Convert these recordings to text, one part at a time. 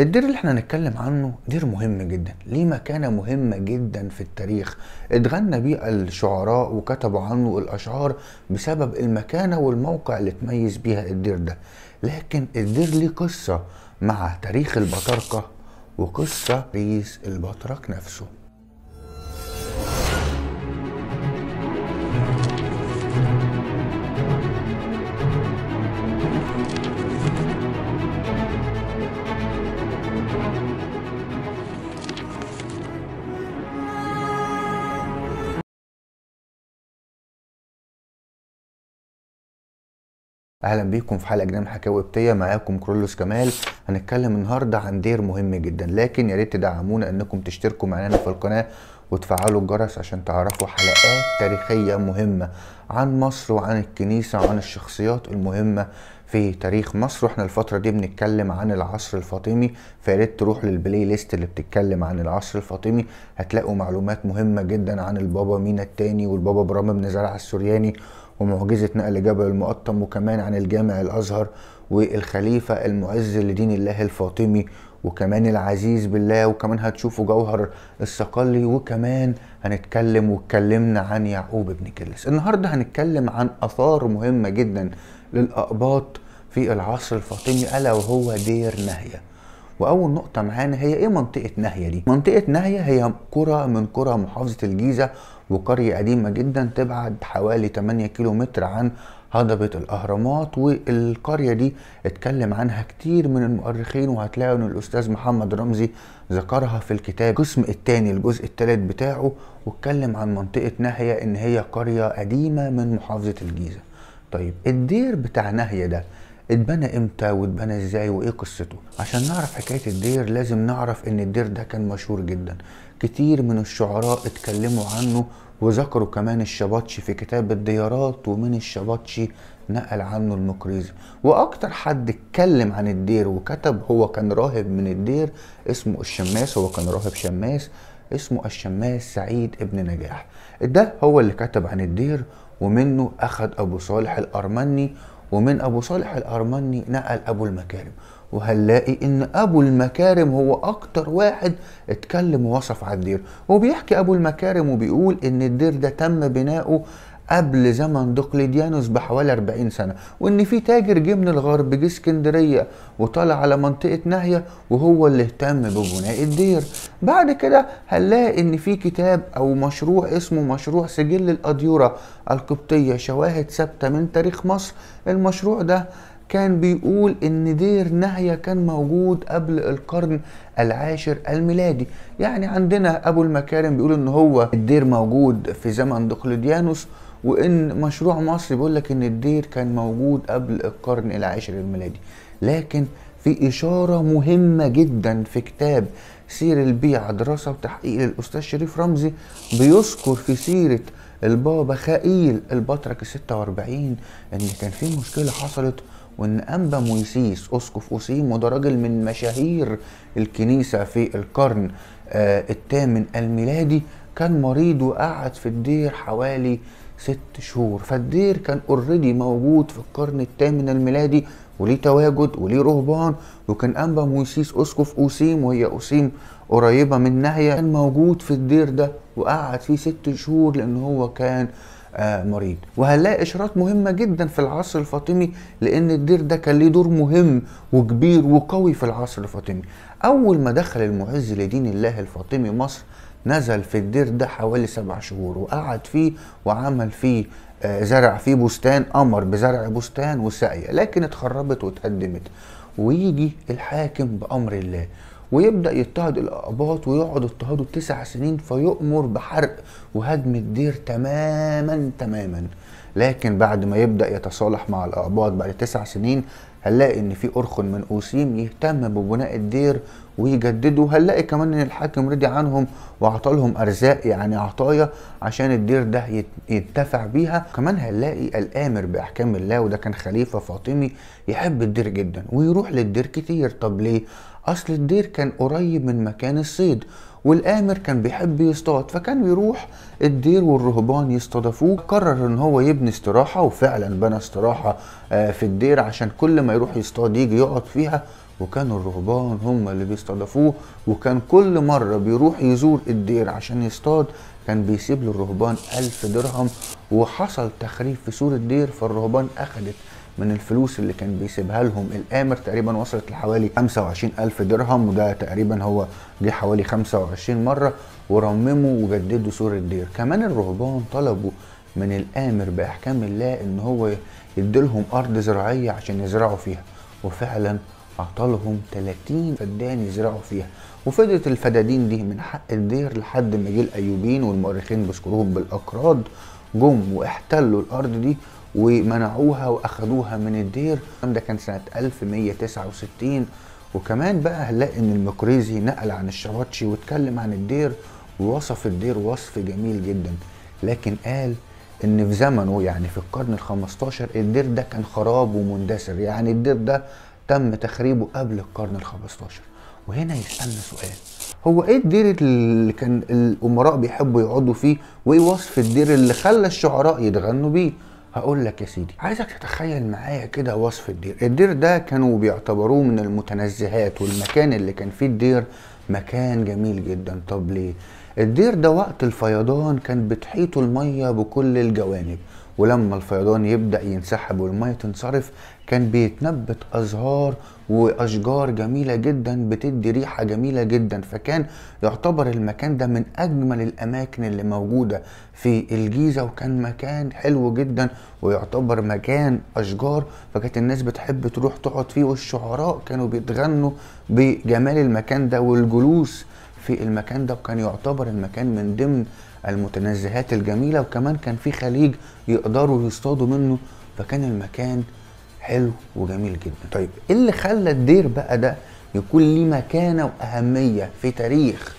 الدير اللي إحنا هنتكلم عنه دير مهم جدا. ليه مكانة مهمة جدا في التاريخ؟ اتغنى بيه الشعراء وكتبوا عنه الأشعار بسبب المكانة والموقع اللي تميز بيها الدير ده. لكن الدير ليه قصة مع تاريخ البطاركة وقصة رئيس البطرك نفسه. أهلا بيكم في حلقة جديدة من حكاوي قبطية. معاكم كرولوس كمال. هنتكلم النهارده عن دير مهم جدا. لكن يا ريت تدعمونا إنكم تشتركوا معانا في القناة وتفعلوا الجرس عشان تعرفوا حلقات تاريخية مهمة عن مصر وعن الكنيسة وعن الشخصيات المهمة في تاريخ مصر. وإحنا الفترة دي بنتكلم عن العصر الفاطمي. فيا ريت تروحوا لل playlist اللي بتتكلم عن العصر الفاطمي. هتلاقوا معلومات مهمة جدا عن البابا مينا الثاني والبابا ابرام بن زرعة السورياني ومعجزة نقل جبل المقطم وكمان عن الجامع الأزهر والخليفة المعز لدين الله الفاطمي وكمان العزيز بالله وكمان هتشوفوا جوهر الصقلي وكمان هنتكلم واتكلمنا عن يعقوب بن كلس. النهاردة هنتكلم عن أثار مهمة جدا للأقباط في العصر الفاطمي ألا وهو دير نهية. وأول نقطة معانا هي إيه منطقة ناهيه دي؟ منطقة ناهيه هي قرى من قرى محافظة الجيزة وقرية قديمة جدا تبعد حوالي 8 كيلو متر عن هضبة الأهرامات والقرية دي اتكلم عنها كتير من المؤرخين وهتلاقوا إن الأستاذ محمد رمزي ذكرها في الكتاب القسم الثاني الجزء الثالث بتاعه واتكلم عن منطقة ناهية إن هي قرية قديمة من محافظة الجيزة. طيب الدير بتاع ناهية ده اتبنى إمتى واتبنى إزاي وايه قصته. عشان نعرف حكاية الدير لازم نعرف ان الدير ده كان مشهور جدا. كتير من الشعراء اتكلموا عنه وذكروا كمان الشباتشي في كتاب الديارات ومن الشباتشي نقل عنه المقريزي. وأكتر حد اتكلم عن الدير وكتب هو كان راهب من الدير اسمه الشماس هو كان راهب شماس اسمه الشماس سعيد ابن نجاح. ده هو اللي كتب عن الدير ومنه أخذ أبو صالح الأرمني ومن أبو صالح الأرمني نقل أبو المكارم وهنلاقي إن أبو المكارم هو أكتر واحد اتكلم ووصف على الدير؟ وبيحكي أبو المكارم وبيقول إن الدير ده تم بناؤه قبل زمن دقلديانوس بحوالي 40 سنة وإن في تاجر جه من الغرب جه اسكندرية وطلع على منطقة ناهية وهو اللي اهتم ببناء الدير. بعد كده هنلاقي إن في كتاب أو مشروع اسمه مشروع سجل الأديورة القبطية شواهد ثابتة من تاريخ مصر. المشروع ده كان بيقول إن دير ناهية كان موجود قبل القرن العاشر الميلادي. يعني عندنا أبو المكارم بيقول إن هو الدير موجود في زمن دقلديانوس وإن مشروع مصر بيقول لك إن الدير كان موجود قبل القرن العاشر الميلادي. لكن في إشارة مهمة جدا في كتاب سير البيع دراسة وتحقيق للأستاذ شريف رمزي بيذكر في سيرة البابا خائيل البطرك 46 إن كان في مشكلة حصلت وإن أنبا مويسيس أسقف اوسيم وده راجل من مشاهير الكنيسة في القرن آه الثامن الميلادي كان مريض وقعد في الدير حوالي ست شهور. فالدير كان already موجود في القرن الثامن الميلادي وليه تواجد وليه رهبان وكان أنبا مويسيس أسقف أوسيم وهي أوسيم قريبة من ناهيه كان موجود في الدير ده وقعد فيه ست شهور لأن هو كان آه مريض. وهنلاقي إشارات مهمة جدا في العصر الفاطمي؟ لأن الدير ده كان ليه دور مهم وكبير وقوي في العصر الفاطمي. أول ما دخل المعز لدين الله الفاطمي مصر نزل في الدير ده حوالي سبع شهور وقعد فيه وعمل فيه آه زرع فيه بستان أمر بزرع بستان وسقيه لكن اتخربت واتهدمت. ويجي الحاكم بأمر الله ويبدأ يضطهد الاقباط ويقعد اضطهاده تسع سنين فيؤمر بحرق وهدم الدير تماما تماما. لكن بعد ما يبدأ يتصالح مع الاقباط بعد تسع سنين هنلاقي إن في ارخن من أوسيم يهتم ببناء الدير ويجدده. هنلاقي كمان إن الحاكم رضي عنهم وأعطى لهم أرزاق يعني عطايا عشان الدير ده ينتفع بيها. كمان هنلاقي الآمر بأحكام الله وده كان خليفة فاطمي يحب الدير جدا ويروح للدير كتير. طب ليه؟ أصل الدير كان قريب من مكان الصيد والآمر كان بيحب يصطاد فكان بيروح الدير والرهبان يستضافوه قرر إن هو يبني استراحة وفعلا بنى استراحة في الدير عشان كل ما يروح يصطاد يجي يقعد فيها. وكانوا الرهبان هم اللي بيستضافوه وكان كل مرة بيروح يزور الدير عشان يصطاد كان بيسيب للرهبان ألف درهم. وحصل تخريب في سور الدير فالرهبان أخدت من الفلوس اللي كان بيسيبها لهم. الآمر تقريبا وصلت لحوالي 25 ألف درهم وده تقريبا هو جه حوالي 25 مرة ورمموا وجددوا سور الدير. كمان الرهبان طلبوا من الآمر بإحكام الله إن هو يديلهم أرض زراعية عشان يزرعوا فيها وفعلا أعطالهم 30 فدان يزرعوا فيها. وفضلت الفدادين دي من حق الدير لحد ما جه الأيوبيين والمؤرخين بيذكروهم بالأكراد جم واحتلوا الأرض دي ومنعوها وأخدوها من الدير. ده كان سنة 1169 وكمان بقى هنلاقي إن المقريزي نقل عن الشباتشي واتكلم عن الدير ووصف الدير وصف جميل جدا. لكن قال إن في زمنه يعني في القرن ال 15 الدير ده كان خراب ومندثر. يعني الدير ده تم تخريبه قبل القرن ال 15 وهنا يسألنا سؤال. هو إيه الدير اللي كان الأمراء بيحبوا يقعدوا فيه؟ وإيه وصف الدير اللي خلى الشعراء يتغنوا بيه؟ هقول لك يا سيدي عايزك تتخيل معايا كده وصف الدير. الدير ده كانوا بيعتبروه من المتنزهات والمكان اللي كان فيه الدير مكان جميل جدا. طب ليه؟ الدير ده وقت الفيضان كان بتحيطه المية بكل الجوانب ولما الفيضان يبدأ ينسحب والمية تنصرف كان بيتنبت أزهار وأشجار جميلة جدا بتدي ريحة جميلة جدا. فكان يعتبر المكان ده من أجمل الأماكن اللي موجودة في الجيزة وكان مكان حلو جدا ويعتبر مكان أشجار. فكانت الناس بتحب تروح تقعد فيه والشعراء كانوا بيتغنوا بجمال المكان ده والجلوس في المكان ده وكان يعتبر المكان من ضمن المتنزهات الجميلة. وكمان كان في خليج يقدروا يصطادوا منه. فكان المكان حلو وجميل جدا. طيب إيه اللي خلى الدير بقى ده يكون ليه مكانة وأهمية في تاريخ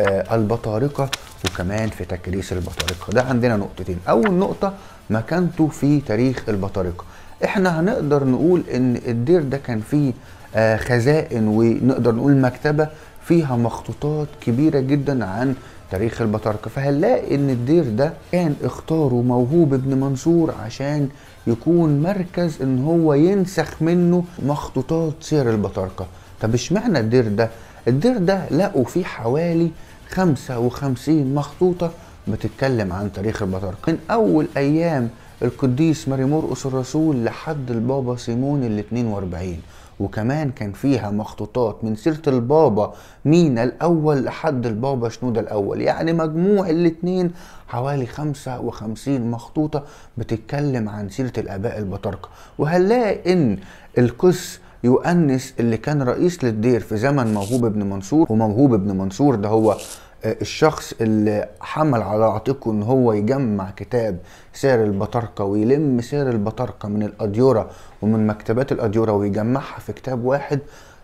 آه البطارقة وكمان في تكريس البطارقة؟ ده عندنا نقطتين. أول نقطة مكانته في تاريخ البطارقة. إحنا هنقدر نقول إن الدير ده كان فيه آه خزائن ونقدر نقول مكتبة فيها مخطوطات كبيرة جدا عن تاريخ البطاركة فهنلاقي إن الدير ده كان اختاره موهوب ابن منصور عشان يكون مركز إن هو ينسخ منه مخطوطات سير البطاركة طب إشمعنى الدير ده؟ الدير ده لقوا فيه حوالي 55 مخطوطة بتتكلم عن تاريخ البطاركة من أول أيام القديس ماري مرقس الرسول لحد البابا سيمون ال 42 وكمان كان فيها مخطوطات من سيرة البابا مينا الأول لحد البابا شنودة الأول. يعني مجموع الاتنين حوالي 55 مخطوطة بتتكلم عن سيرة الآباء البطاركة وهنلاقي إن القس يؤنس اللي كان رئيس للدير في زمن موهوب بن منصور وموهوب بن منصور ده هو الشخص اللي حمل على عاتقه إن هو يجمع كتاب سير البطاركه ويلم سير البطاركه من الأديورة ومن مكتبات الأديورة ويجمعها في كتاب واحد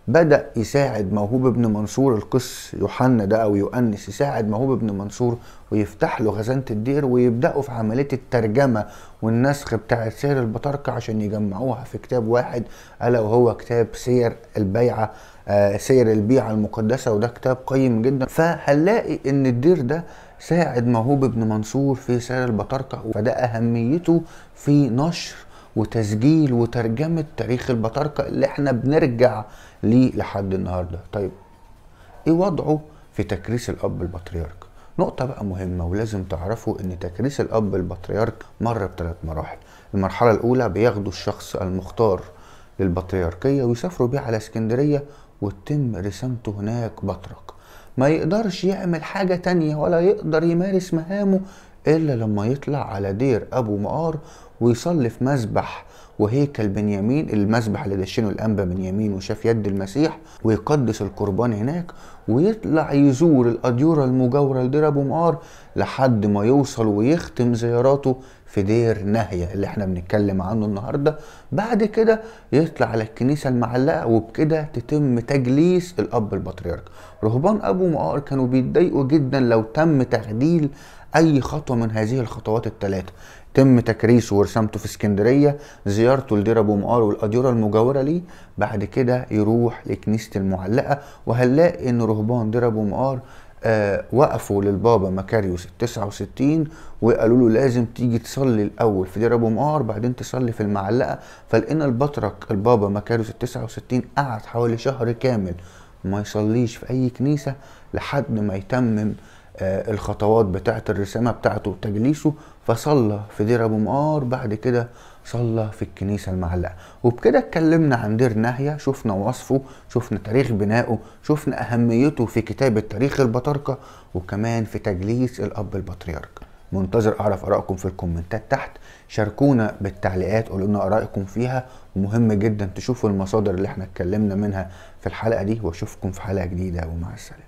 بدأ يساعد موهوب بن منصور القس يوحنا ده أو يؤنس يساعد موهوب بن منصور ويفتح له خزانة الدير ويبدأوا في عملية الترجمة والنسخ بتاع سير البطاركه عشان يجمعوها في كتاب واحد ألا وهو كتاب سير البيعة آه سير البيعة المقدسة وده كتاب قيم جدا. فهنلاقي إن الدير ده ساعد موهوب بن منصور في سير البطاركه فده أهميته في نشر وتسجيل وترجمة تاريخ البطاركه اللي إحنا بنرجع ليه لحد النهارده. طيب إيه وضعه في تكريس الأب البطريرك؟ نقطة بقى مهمة ولازم تعرفوا إن تكريس الأب البطريرك مر بثلاث مراحل. المرحلة الأولى بياخدوا الشخص المختار للبطريركية ويسافروا بيه على اسكندرية وتتم رسامته هناك بطرك ما يقدرش يعمل حاجة تانية ولا يقدر يمارس مهامه إلا لما يطلع على دير أبو مقار ويصلي في مسبح وهيكل بنيامين المسبح اللي دشنه الأنبا بنيامين وشاف يد المسيح ويقدس القربان هناك ويطلع يزور الأديرة المجاورة لدير أبو مقار لحد ما يوصل ويختم زياراته في دير ناهية اللي إحنا بنتكلم عنه النهاردة. بعد كده يطلع على الكنيسة المعلقة وبكده تتم تجليس الأب البطريرك. رهبان أبو مقار كانوا بيتضايقوا جدا لو تم تغديل أي خطوة من هذه الخطوات الثلاثة تم تكريسه ورسامته في اسكندرية زيارته لدير أبو مقار والأديرة المجاورة ليه. بعد كده يروح لكنيسة المعلقة وهنلاقي إن رهبان دير أبو مقار آه وقفوا للبابا مكاريوس ال 69 وقالوا له لازم تيجي تصلي الأول في دير أبو مقار بعدين تصلي في المعلقة. فلقينا البطرك البابا مكاريوس ال 69 قعد حوالي شهر كامل ما يصليش في أي كنيسة لحد ما يتمم آه الخطوات بتاعة الرسامة بتاعته وتجليسه. فصلى في دير أبو مقار بعد كده صلى في الكنيسة المعلقة. وبكده اتكلمنا عن دير ناهيه شفنا وصفه شفنا تاريخ بنائه شفنا أهميته في كتابة تاريخ البطاركه وكمان في تجليس الأب البطريرك. منتظر أعرف آرائكم في الكومنتات تحت. شاركونا بالتعليقات قولوا لنا آرائكم فيها. ومهم جدا تشوفوا المصادر اللي إحنا اتكلمنا منها في الحلقة دي. وأشوفكم في حلقة جديدة ومع السلامة.